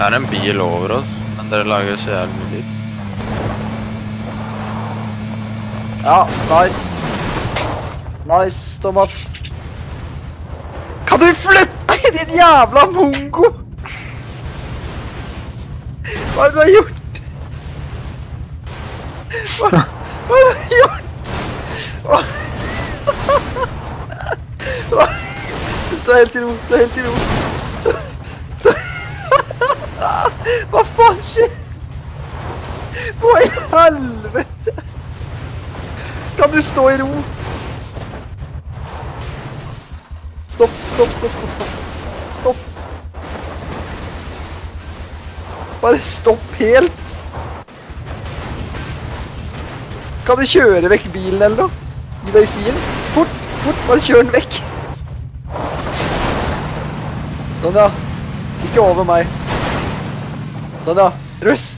Det er en bil over oss, men dere lager så jævlig mye lyd. Ja, nice. Nice, Thomas. Kan du flytte deg, din jævla mongo? Hva er det du har gjort? Hva, er det du har gjort? Hva? Stå helt i ro, stå helt i ro. Hva faen skjer? Hva i helvete? Kan du stå i ro? Stopp, stopp, stopp, stopp, stopp. Stopp. Bare stopp helt. Kan du kjøre vekk bilen eller noe? Gi meg siden. Fort, fort, bare kjør den vekk. Sånn ja. Ikke over meg. Sånn ja. Russ.